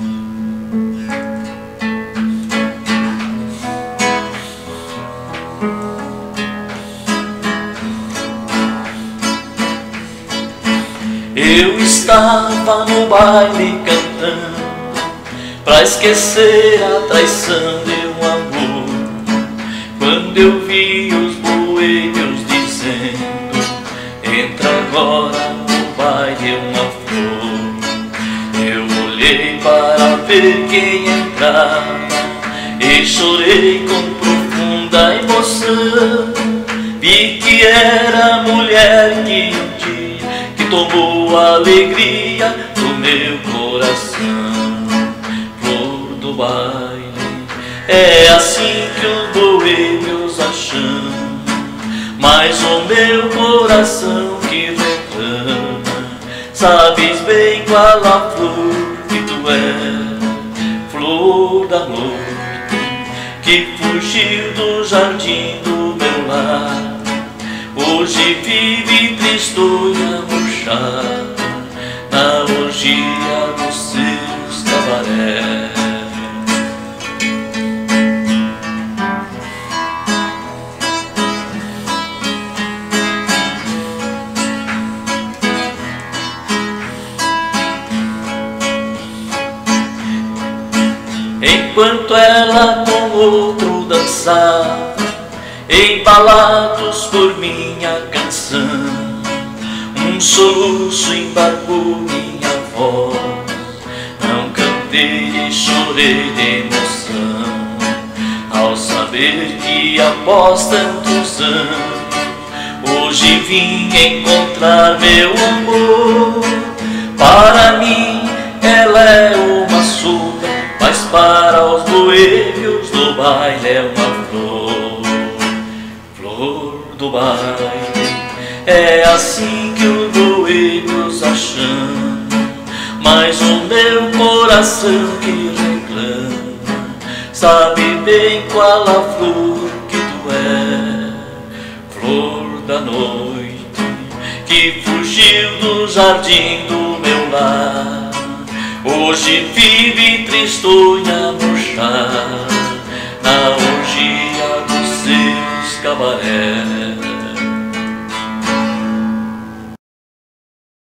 Eu estava no baile cantando Pra esquecer a traição de um amor. Quando eu vi os boêmios dizendo Entra agora no baile uma ver quem entrava E chorei com profunda emoção. Vi que era a mulher que um dia Que tomou a alegria do meu coração. Flor do baile É assim que os boêmios acham. Mas o meu coração que reclama. Sabes bem qual a Que fugiu do jardim do meu lar. Hoje vive tristonha murchada Enquanto ela com outro dançava embalados por minha canção. Um soluço embargou minha voz, não cantei e chorei de emoção. Ao saber que após tantos anos, hoje vim encontrar meu amor. Para os boêmios do baile é uma flor flor do baile. É assim que os boêmios acham Mas o meu coração que reclama Sabe bem qual a flor que tu é Flor da noite Que fugiu do jardim do meu lar Hoje vive tristonha murchar Na orgia dos seus cabaré